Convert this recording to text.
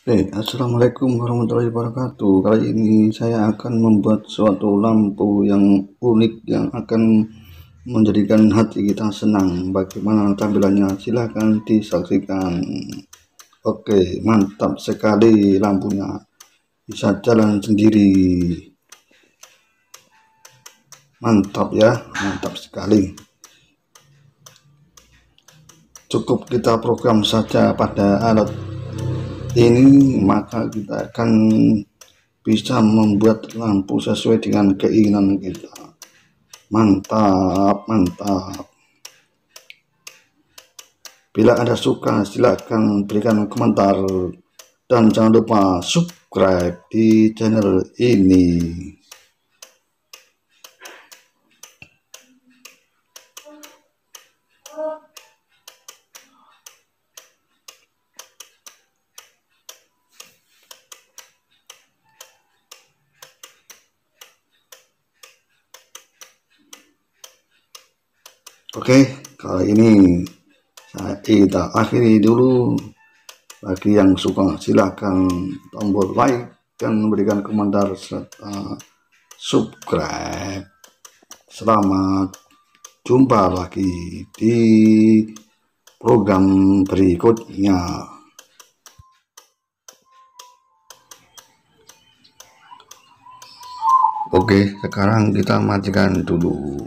Oke, Assalamualaikum warahmatullahi wabarakatuh. Kali ini saya akan membuat suatu lampu yang unik yang akan menjadikan hati kita senang. Bagaimana tampilannya? Silahkan disaksikan. Oke, mantap sekali lampunya. Bisa jalan sendiri. Mantap ya, mantap sekali. Cukup kita program saja pada alat ini maka kita akan bisa membuat lampu sesuai dengan keinginan kita. Mantap mantap. Bila anda suka silahkan berikan komentar. Dan jangan lupa subscribe di channel ini Oke, kali ini saya kita akhiri dulu. Bagi yang suka silahkan tombol like dan berikan komentar serta subscribe. Selamat jumpa lagi di program berikutnya. Oke, sekarang kita matikan dulu.